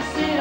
chi perde e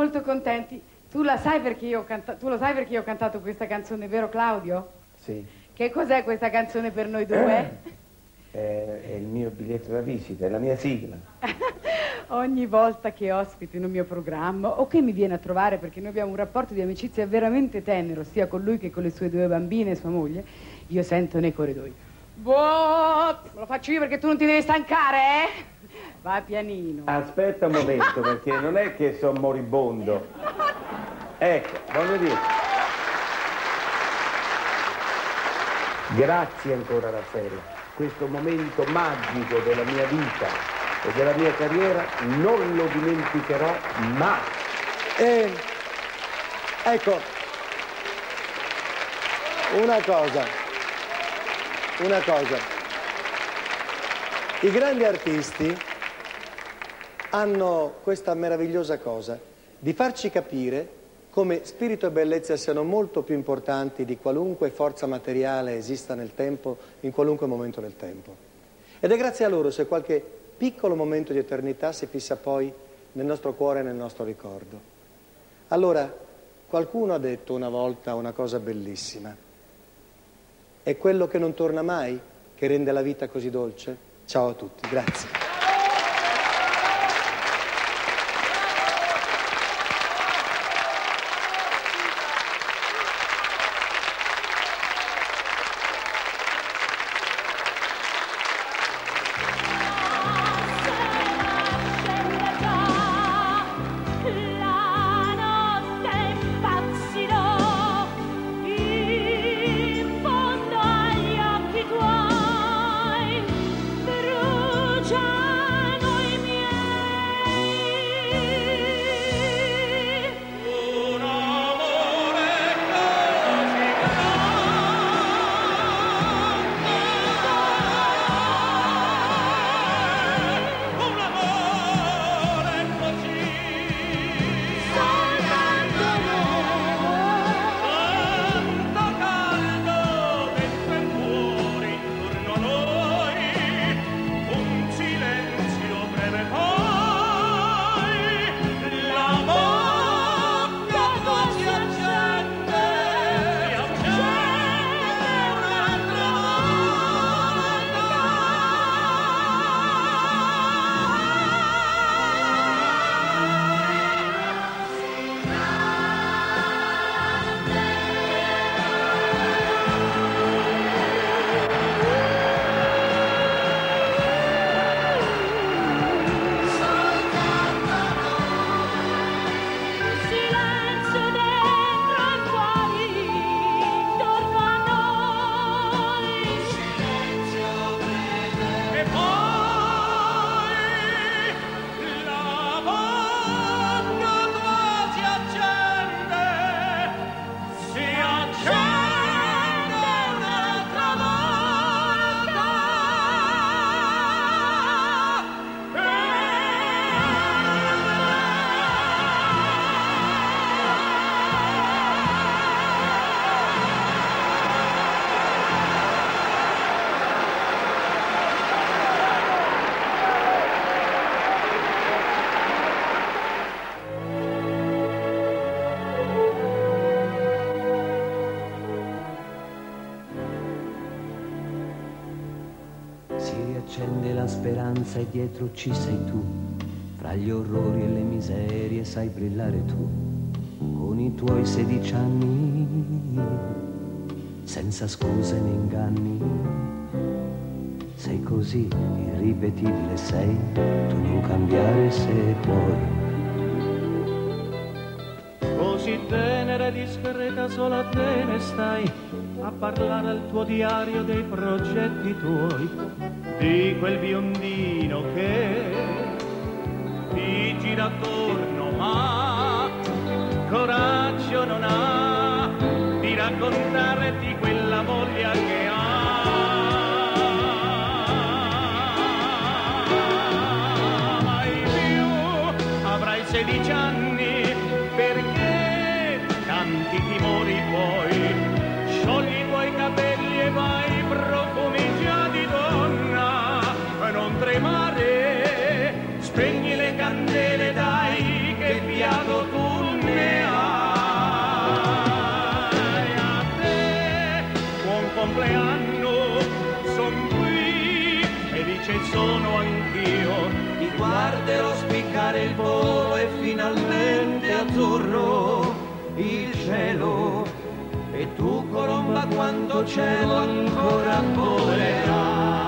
molto contenti. Tu la sai tu lo sai perché io ho cantato questa canzone, vero Claudio? Sì, Che cos'è questa canzone per noi due? è, è il mio biglietto da visita, è la mia sigla. Ogni volta che ospito in un mio programma o che mi viene a trovare, perché noi abbiamo un rapporto di amicizia veramente tenero, sia con lui che con le sue due bambine e sua moglie, io sento nei corridoi. Boh, lo faccio io perché tu non ti devi stancare, eh? Va pianino. Aspetta un momento, perché non è che sono moribondo. Ecco, voglio dire. Grazie ancora Raffaele. Questo momento magico della mia vita e della mia carriera non lo dimenticherò mai. E ecco, una cosa, una cosa. I grandi artisti hanno questa meravigliosa cosa di farci capire come spirito e bellezza siano molto più importanti di qualunque forza materiale esista nel tempo, in qualunque momento del tempo. Ed è grazie a loro se qualche piccolo momento di eternità si fissa poi nel nostro cuore e nel nostro ricordo. Allora, qualcuno ha detto una volta una cosa bellissima. È quello che non torna mai che rende la vita così dolce? Ciao a tutti, grazie. E la speranza e dietro ci sei tu, fra gli orrori e le miserie sai brillare tu, con i tuoi sedici anni, senza scuse né inganni. Sei così irripetibile, sei, tu non cambiare se puoi. Così tenera e discreta sola te ne stai a parlare al tuo diario dei progetti tuoi, di quel biondino che ti gira attorno, ma coraggio non ha di raccontare di quella voglia che spegni le candele dai che fiato tu ne hai. A te buon compleanno son qui felice sono anch'io. Ti guarderò spiccare il volo e finalmente azzurro il cielo. E tu colomba quando cielo ancora volerai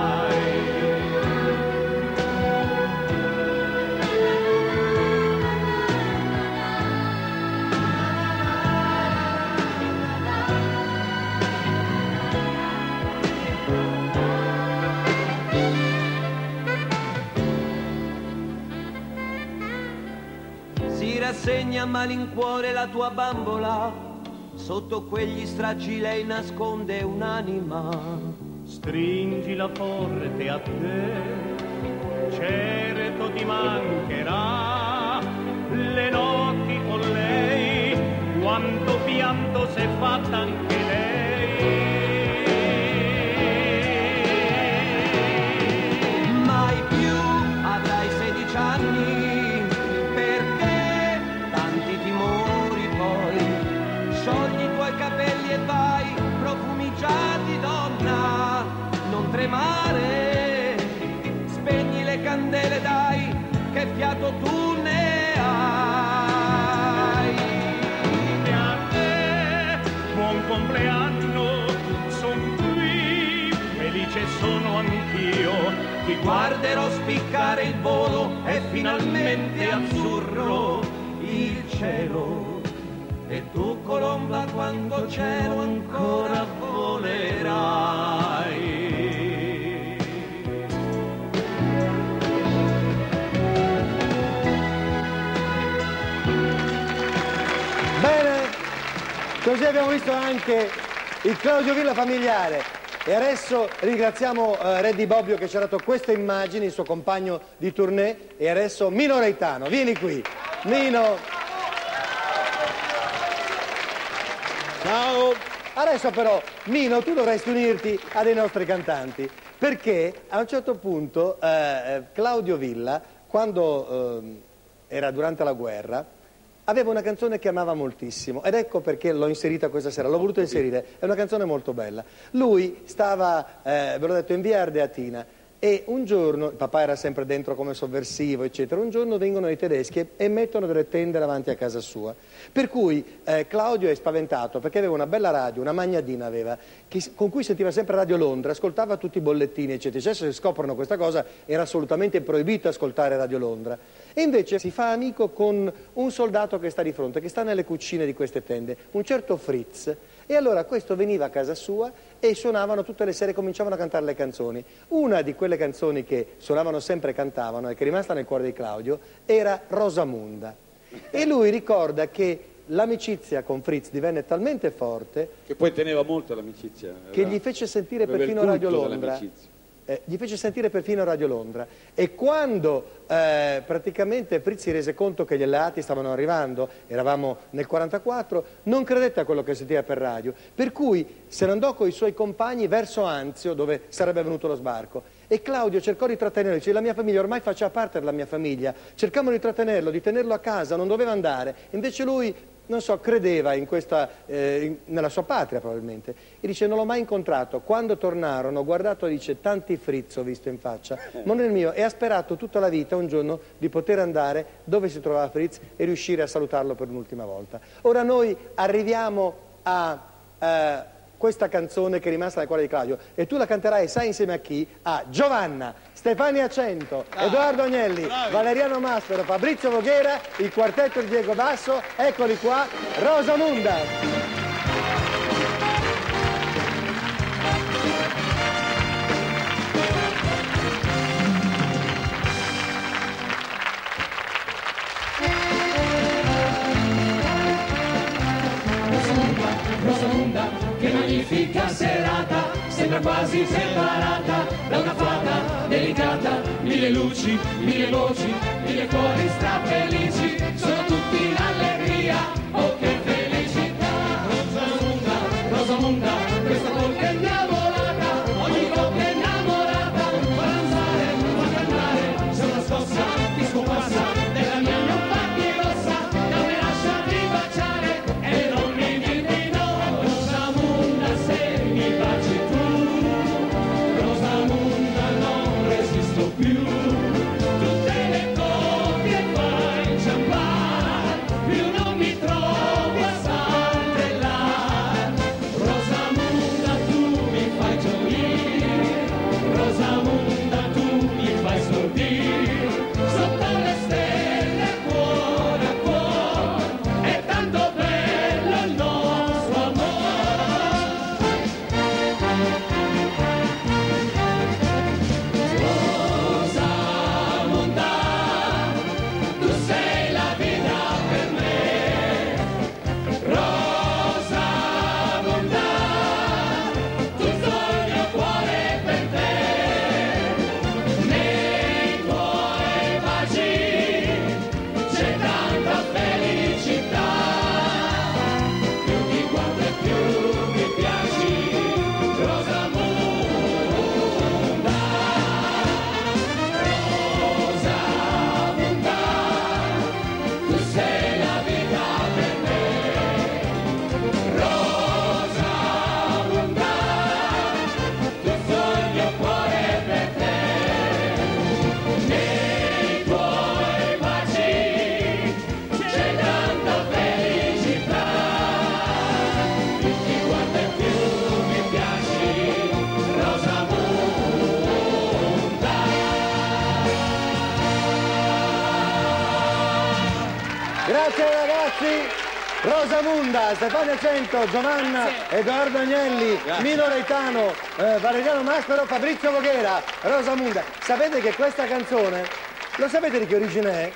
Si rassegna a malincuore la tua bambola, sotto quegli stracci lei nasconde un'anima. stringila forte a te, certo ti mancherà. Le notti con lei, quanto pianto s'è fatta anche guarderò spiccare il volo e finalmente azzurro il cielo. E tu colomba quando cielo ancora volerai. Bene, così abbiamo visto anche il Claudio Villa familiare. E adesso ringraziamo eh, Reddy Bobbio che ci ha dato queste immagini, il suo compagno di tournée. E adesso Mino Reitano, vieni qui. Mino. Ciao. Adesso però, Mino, tu dovresti unirti a dei nostri cantanti, perché a un certo punto eh, eh, Claudio Villa, quando ehm, era durante la guerra, aveva una canzone che amava moltissimo ed ecco perché l'ho inserita questa sera, l'ho voluto inserire, è una canzone molto bella. Lui stava, eh, ve l'ho detto, in via Ardeatina e un giorno, il papà era sempre dentro come sovversivo, eccetera, un giorno vengono i tedeschi e, mettono delle tende davanti a casa sua. Per cui eh, Claudio è spaventato perché aveva una bella radio, una magnadina aveva, che- con cui sentiva sempre Radio Londra, ascoltava tutti i bollettini, eccetera. Adesso se scoprono questa cosa era assolutamente proibito ascoltare Radio Londra. E invece si fa amico con un soldato che sta di fronte, che sta nelle cucine di queste tende, un certo Fritz. E allora questo veniva a casa sua e suonavano tutte le sere, cominciavano a cantare le canzoni. Una di quelle canzoni che suonavano sempre e cantavano e che è rimasta nel cuore di Claudio era Rosamunda. E lui ricorda che l'amicizia con Fritz divenne talmente forte Che poi teneva molto l'amicizia. che gli fece sentire perfino Radio Londra. Eh, gli fece sentire perfino Radio Londra. E quando eh, praticamente Fritz si rese conto che gli alleati stavano arrivando, eravamo nel 44, non credette a quello che sentiva per radio, per cui se ne andò con i suoi compagni verso Anzio dove sarebbe venuto lo sbarco. E Claudio cercò di trattenerlo, dice la mia famiglia ormai faceva parte della mia famiglia, cercavano di trattenerlo, di tenerlo a casa, non doveva andare, invece lui non so, credeva questa, eh, nella sua patria probabilmente. E dice, non l'ho mai incontrato. Quando tornarono, ho guardato, dice, tanti frizzo ho visto in faccia, ma non il mio. E ha sperato tutta la vita un giorno di poter andare dove si trovava Fritz e riuscire a salutarlo per un'ultima volta. Ora noi arriviamo a eh, questa canzone che è rimasta nel cuore di Claudio e tu la canterai, sai insieme a chi? A Giovanna, Stefania Cento, Edoardo Agnelli, Valeriano Maspero, Fabrizio Voghera, il quartetto di Diego Basso, eccoli qua. Rosamunda, sembra quasi separata da una fata delicata, mille luci, mille voci, mille cuori strafelici, sono tutti in allegria, oh che felicità! Rosamunda, Rosamunda, Grazie ragazzi! Rosamunda, Stefania Cento, Giovanna, Edoardo Agnelli, Mino Reitano, eh, Valeriano Maspero, Fabrizio Voghera, Rosamunda. Sapete che questa canzone, lo sapete di che origine è?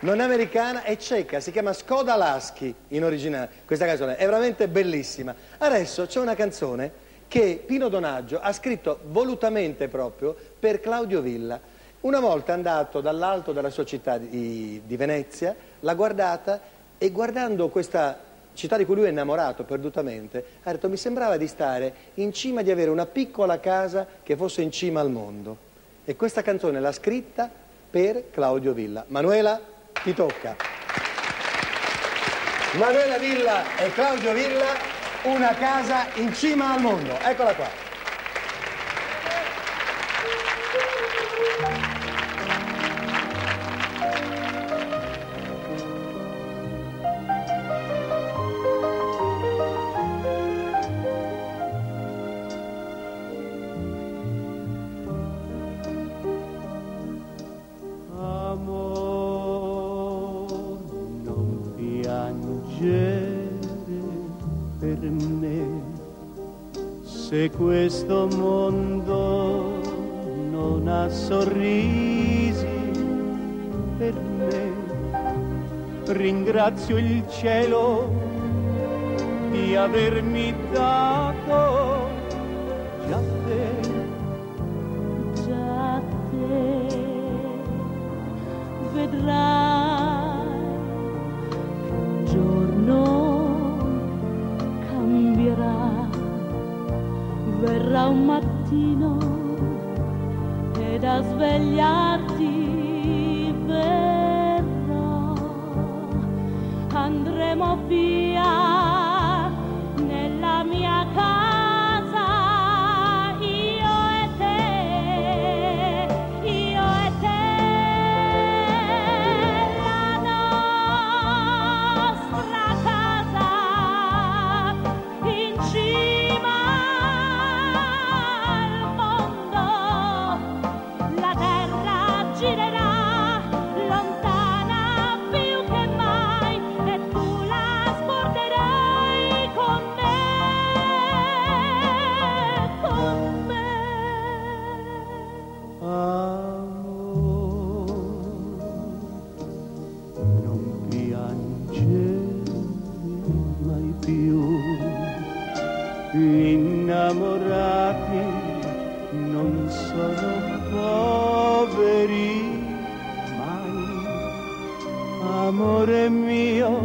Non è americana, è ceca, si chiama Skoda Lasky in originale. Questa canzone è veramente bellissima. Adesso c'è una canzone che Pino Donaggio ha scritto volutamente proprio per Claudio Villa. Una volta andato dall'alto della sua città di, di Venezia, l'ha guardata e guardando questa città di cui lui è innamorato perdutamente, ha detto mi sembrava di stare in cima, di avere una piccola casa che fosse in cima al mondo. E questa canzone l'ha scritta per Claudio Villa. Manuela, ti tocca. Manuela Villa e Claudio Villa, una casa in cima al mondo. Eccola qua. Se questo mondo non ha sorrisi per me, ringrazio il cielo di avermi dato già te. già te vedrai mattino ed a svegliarti gli innamorati non sono poveri mai. Amore mio,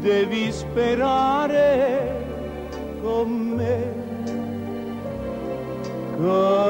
devi sperare con me. Con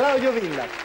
Claudio Villa.